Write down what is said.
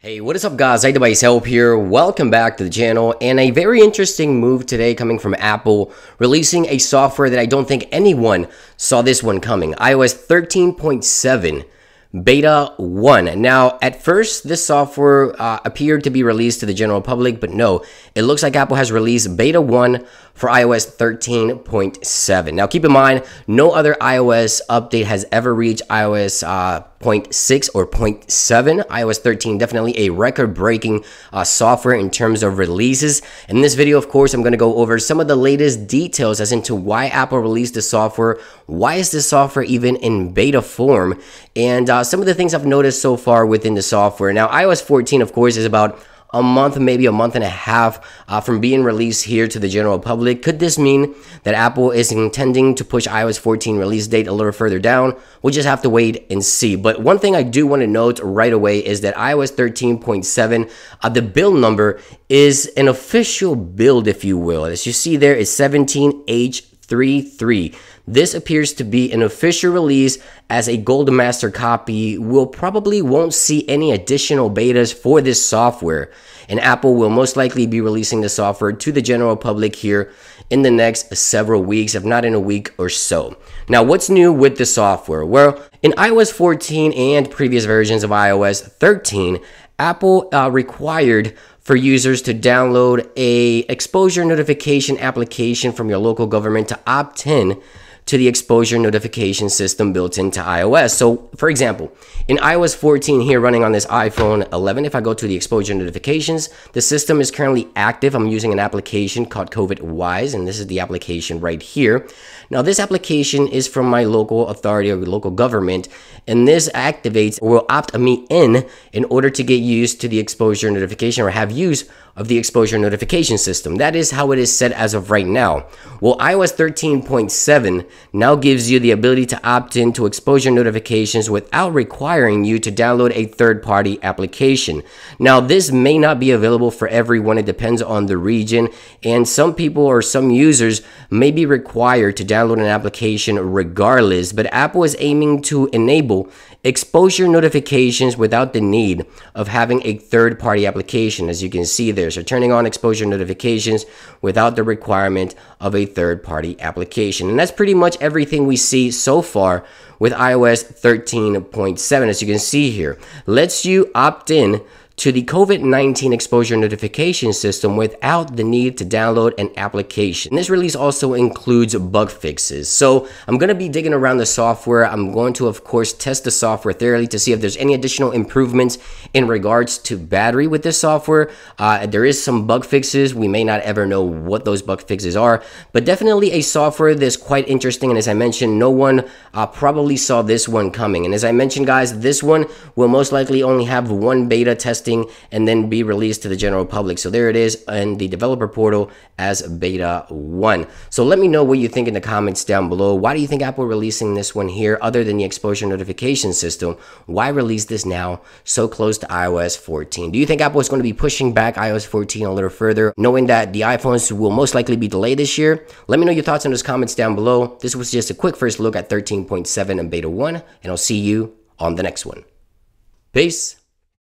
Hey, what is up guys? iDevice Help here. Welcome back to the channel and a very interesting move today coming from Apple releasing a software that I don't think anyone saw this one coming. iOS 13.7 Beta 1. Now, at first, this software uh, appeared to be released to the general public, but no, it looks like Apple has released Beta 1 for iOS 13.7. Now, keep in mind, no other iOS update has ever reached iOS uh, 0.6 or 0.7. iOS 13 definitely a record-breaking uh, software in terms of releases. In this video, of course, I'm going to go over some of the latest details as into why Apple released the software, why is this software even in beta form, and uh, some of the things I've noticed so far within the software. Now, iOS 14, of course, is about a month, maybe a month and a half uh, from being released here to the general public. Could this mean that Apple is intending to push iOS 14 release date a little further down? We'll just have to wait and see. But one thing I do want to note right away is that iOS 13.7, uh, the build number is an official build, if you will. As you see there, it's 17H33. This appears to be an official release as a Gold Master copy. We'll probably won't see any additional betas for this software, and Apple will most likely be releasing the software to the general public here in the next several weeks, if not in a week or so. Now, what's new with the software? Well, in iOS 14 and previous versions of iOS 13, Apple uh, required for users to download a exposure notification application from your local government to opt in to the exposure notification system built into iOS. So, for example, in iOS 14 here running on this iPhone 11, if I go to the exposure notifications, the system is currently active. I'm using an application called COVID Wise, and this is the application right here. Now, this application is from my local authority or local government, and this activates or will opt me in in order to get used to the exposure notification or have use of the exposure notification system. That is how it is set as of right now. Well, iOS 13.7 now gives you the ability to opt in to exposure notifications without requiring you to download a third party application. Now, this may not be available for everyone, it depends on the region, and some people or some users may be required to download an application regardless, but Apple is aiming to enable exposure notifications without the need of having a third party application, as you can see there. So turning on exposure notifications without the requirement of a third party application. And that's pretty much everything we see so far with iOS 13.7, as you can see here. Lets you opt in to the COVID 19 exposure notification system without the need to download an application. This release also includes bug fixes. So I'm going to be digging around the software. I'm going to, of course, test the software thoroughly to see if there's any additional improvements in regards to battery with this software. Uh, there is some bug fixes. We may not ever know what those bug fixes are, but definitely a software that's quite interesting. And as I mentioned, no one uh, probably saw this one coming. And as I mentioned, guys, this one will most likely only have one beta testing testing and then be released to the general public. So there it is in the developer portal as beta 1. So let me know what you think in the comments down below. Why do you think Apple releasing this one here other than the exposure notification system? Why release this now so close to iOS 14? Do you think Apple is going to be pushing back iOS 14 a little further, knowing that the iPhones will most likely be delayed this year? Let me know your thoughts in those comments down below. This was just a quick first look at 13.7 and beta 1, and I'll see you on the next one. Peace.